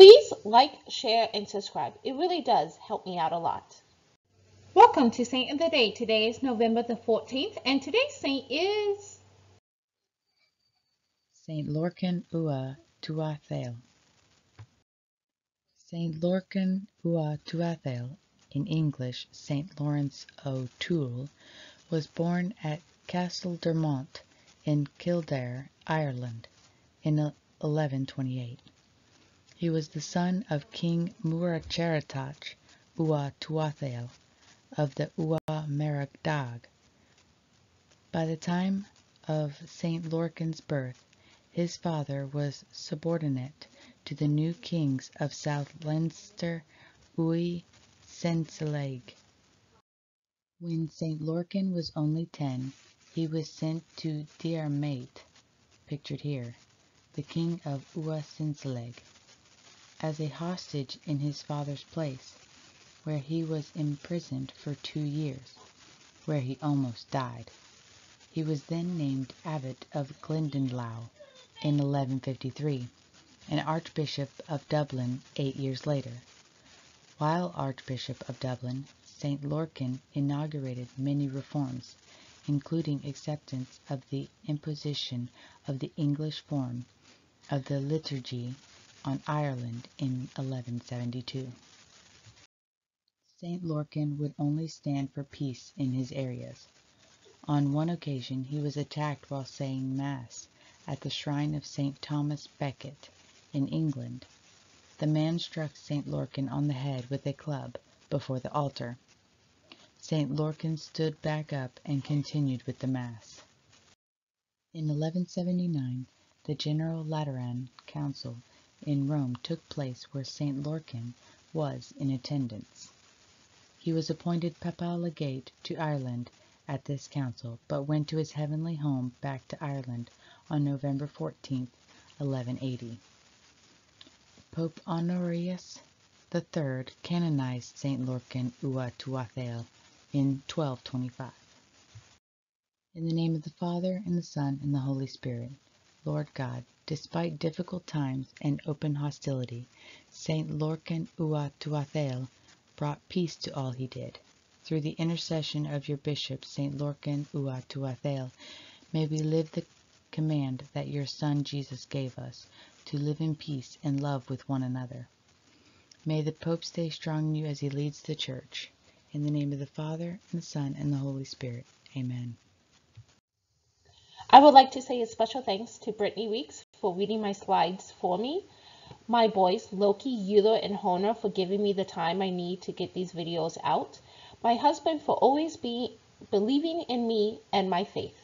Please like, share, and subscribe. It really does help me out a lot. Welcome to Saint of the Day. Today is November the 14th, and today's saint is Saint Lorcan Ua Tuathail. Saint Lorcan Ua Tuathail, in English Saint Lawrence O'Toole, was born at Castledermot in Kildare, Ireland, in 1128. He was the son of King Muirchertach Ua Tuathail of the Ua Meragdag. By the time of St. Lorcan's birth, his father was subordinate to the new kings of South Leinster Ui Sensileg. When St. Lorcan was only ten, he was sent to Diarmait, pictured here, the king of Ua Sensileg, as a hostage in his father's place where he was imprisoned for two years, where he almost died. He was then named Abbot of Glendalough in 1153, and Archbishop of Dublin eight years later. While Archbishop of Dublin, St. Lorcan inaugurated many reforms, including acceptance of the imposition of the English form of the liturgy on Ireland in 1172. St. Lorcan would only stand for peace in his areas. On one occasion he was attacked while saying Mass at the shrine of St. Thomas Becket in England. The man struck St. Lorcan on the head with a club before the altar. St. Lorcan stood back up and continued with the Mass. In 1179 the General Lateran Council in Rome took place where St. Lorcan was in attendance. He was appointed papal legate to Ireland at this council, but went to his heavenly home back to Ireland on November 14, 1180. Pope Honorius III canonized St. Lorcan Ua Tuathail in 1225. In the name of the Father, and the Son, and the Holy Spirit, Lord God, despite difficult times and open hostility, St. Lorcan Ua Tuathail brought peace to all he did. Through the intercession of your bishop, St. Lorcan Ua Tuathail, may we live the command that your Son Jesus gave us, to live in peace and love with one another. May the Pope stay strong in you as he leads the Church. In the name of the Father, and the Son, and the Holy Spirit. Amen. I would like to say a special thanks to Brittany Weeks for reading my slides for me my boys, Loki, Yulo, and Honor, for giving me the time I need to get these videos out. My husband for always be believing in me and my faith.